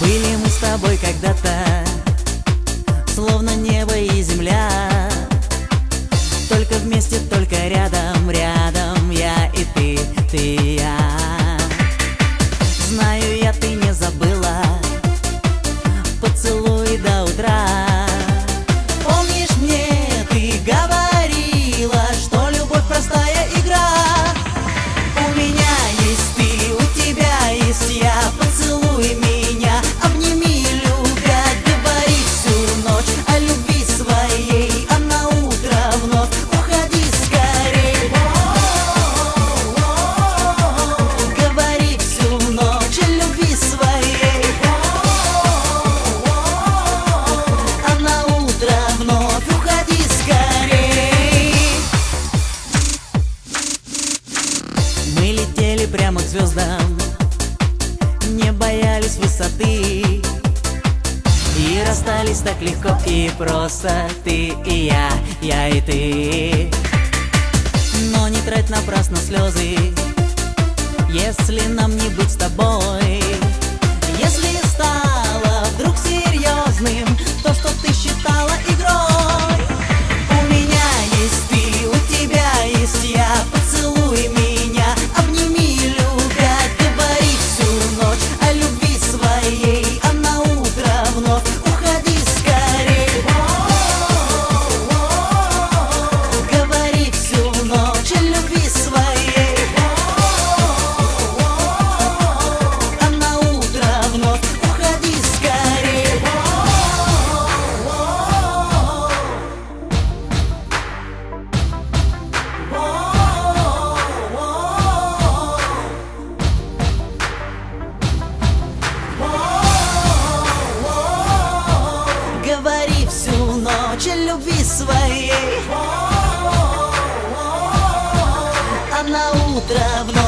Были мы с тобой когда-то, словно небо и земля, только вместе, только рядом. красоты. И расстались так легко и просто ты и я, я и ты. Но не трать напрасно слезы. Если нам не быть с тобой своей. А на утро вновь